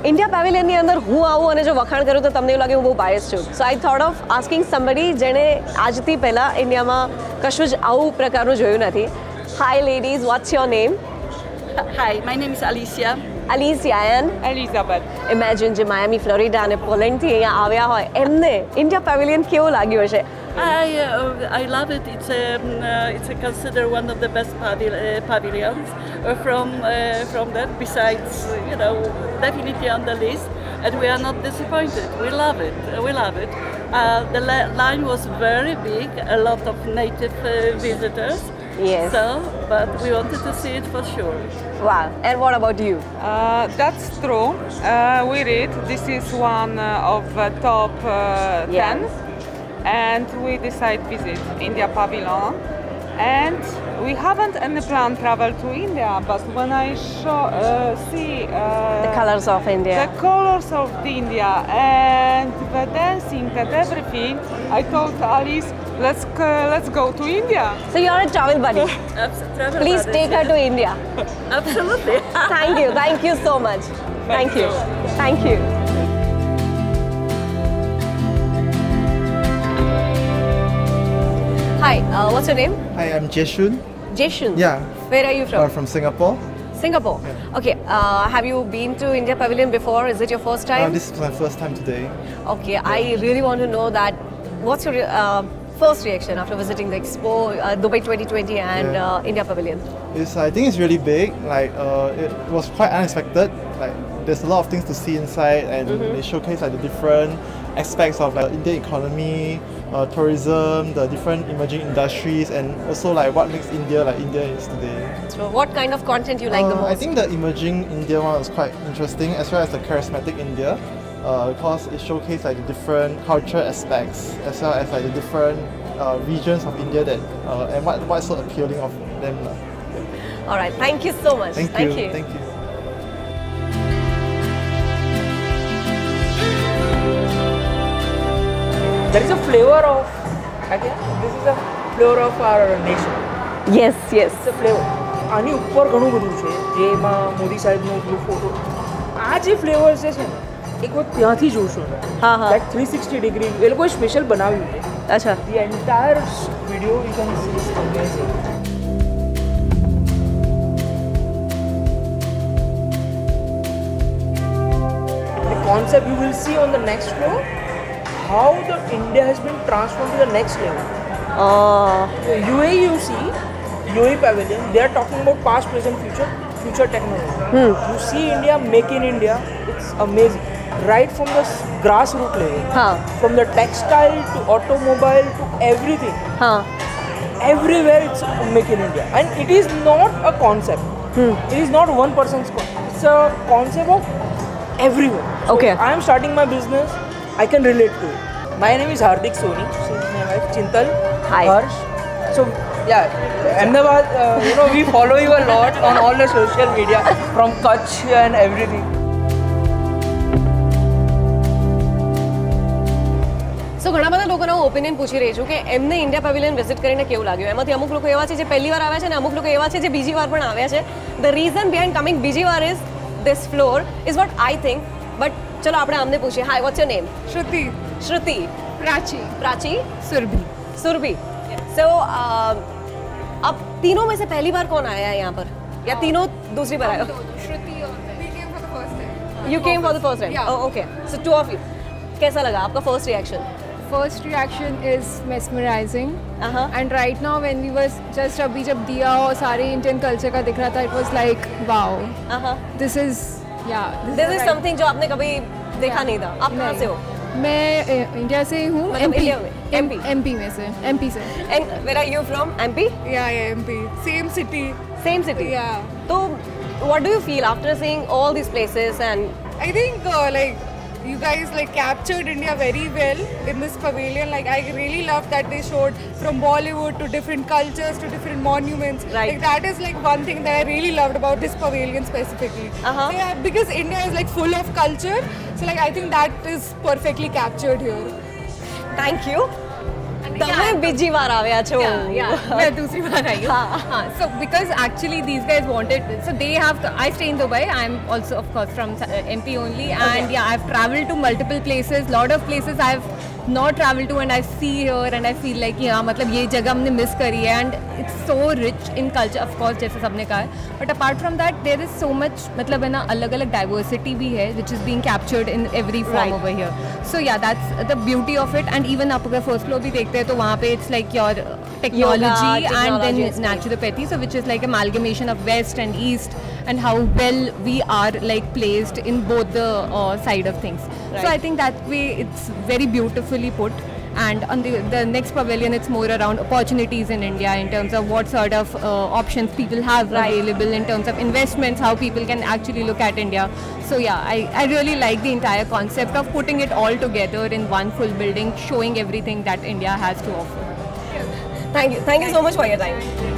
India પેવેલિયનની અંદર હું આવું અને જો વખાણ કરું તો તમને એવું લાગે હું બહુ બાયસ છું so I thought of asking somebody જેણે આજથી પહેલાં ઇન્ડિયામાં કશું જ આવું પ્રકારનું જોયું નથી hi ladies what's your name Hi, my name is Alicia. Alicia and Elizabeth. Imagine જે માયામી ફ્લોરિડા અને પોલેન્ડથી અહીંયા આવ્યા હોય એમને ઇન્ડિયા પેવેલિયન કેવું લાગ્યું હશે I uh, I love it. It's um, uh, a it's considered one of the best pavil- uh, pavilions uh, from from that. Besides, you know, definitely on the list, and we are not disappointed. We love it. We love it. the la- line was very big. A lot of native visitors. Yes. So, but we wanted to see it for sure. Wow. And what about you? Uh, that's true. Uh, we read. This is one of uh, top yes. 10 and we decide visit India Pavilion. And we haven't any plan travel to India, but when I show, uh, see uh, the colors of India, the colors of India and the dancing and everything, I told Alice, let's uh, let's go to India. So you're a travel buddy. travel Please buddy, take her to India. Absolutely. thank you, thank you so much. Thank, thank you. you, thank you. Hi, uh, what's your name? Hi, I'm Jeshun. Jeshun? Yeah. Where are you from? Uh, from Singapore. Singapore. Yeah. Okay. Uh, have you been to India Pavilion before? Is it your first uh, time? Uh, this is my first time today. Okay. Yeah. I really want to know that. What's your uh, first reaction after visiting the expo, uh, Dubai 2020, and yeah. Uh, India Pavilion? It's, I think it's really big. Like it was quite unexpected. Like there's a lot of things to see inside, and mm -hmm. they showcase like the different aspects of like Indian economy, uh, tourism, the different emerging industries, and also like what makes India like India is today. So, what kind of content you like the Uh, most? I think the emerging India one was quite interesting, as well as the charismatic India, uh, because it showcased like the different cultural aspects, as well as like the different uh, regions of India that uh, and what what's so appealing of them. All right. Thank you so much. Thank, you. Thank you. there is a flavor of I think this is a flavor of our nation Yes. Yes. it's a flavor આની ઉપર ઘણું બધું છે જેમાં મોદી સાહેબનો પેલો photo આ જે ફ્લેવર્સ જે છે ને એક વખત ત્યાંથી જોશો હા, હા. દેટ થ્રી સિક્સટી ડિગ્રી એ લોકોએ સ્પેશિયલ બનાવ્યું છે Acha. The entire video you can see is amazing The concept you will see on the next floor how the India has been transformed to the next level. Uh, So UAE you see, UAE Pavilion, they are talking about past, present, future, future technology. Hmm. You see India, make in India, it's amazing. Right from the grassroots level, Huh. from the textile to automobile to everything, huh. everywhere it's make in India. And it is not a concept. Hmm. It is not one person's concept. It's a concept of everyone. So Okay. I am starting my business. I can relate to it. My name is Hardik Soni. This is my wife Chintal. Hi. Harsh. So yeah, Ahmedabad. Uh, you know we follow you a lot on all the social media from Kutch and everything. So ઘણા બધા લોકોનો હું opinion પૂછી રહી છું કે એમને India pavilion visit કરીને કેવું લાગ્યું એમાંથી અમુક લોકો એવા છે જે પહેલી વાર આવ્યા છે અને અમુક લોકો એવા છે જે બીજી વાર પણ આવ્યા છે ધ રીઝન બિહાઇન્ડ કમિંગ બીજી વાર is this floor is what I think but ચલો આપણે અમને પૂછીએ hi what's your name Shruti, Shruti Prachi, Prachi Surbhi. Surbhi so अब तीनों में से पहली बार कौन आया है यहाँ पर या तीनों दूसरी बार आए Shruti, we came for the first time. You came for the first time Yeah. Okay so two of you कैसा लगा आपका first reaction First reaction is mesmerizing. Uh-huh. And right now, when we was just अभी जब दिया और सारे Indian culture का दिख रहा था, it was like wow, this is yeah. this is something जो आपने कभी देखा नहीं था। आप कहाँ से हो? मैं इंडिया से हूँ मतलब एमपी में? MP? एमपी में से एमपी से। And where are you from MP या या MP same city same city या तो what do you feel after seeing all this places and I think like you guys like captured India very well in this pavilion. Like I really love that they showed from Bollywood to different cultures to different monuments. Right. Like that is like one thing that I really loved about this pavilion specifically. Uh-huh. Yeah, because India is like full of culture. So like I think that is perfectly captured here. thank you તમે બીજી વાર આવ્યા છો મેં દૂસરી વાર આવી હા so because actually this guys wanted so they have I stay in Dubai I am also of course from MP only and yeah I have travel to multiple places lot of places I have not travel to and I see here and I feel like कि हाँ मतलब ये जगह हमने miss करी है and it's so rich in culture of course जैसे सबने कहा है. But apart from that there is so much मतलब है ना अलग अलग डाइवर्सिटी भी है which is being captured in every form over here so yeah that's the beauty of it and even आप अगर फ़र्स्ट फ्लोर भी देखते हैं तो वहाँ पे it's like your technology and then naturopathy so which is like a amalgamation of west and east and how well we are like placed in both the uh, side of things. Right. So I think that way it's very beautifully put. And on the, the next pavilion, it's more around opportunities in India in terms of what sort of uh, options people have right. available in terms of investments, how people can actually look at India. So yeah, I, I really like the entire concept of putting it all together in one full building, showing everything that India has to offer. Thank you. Thank you so much for your time.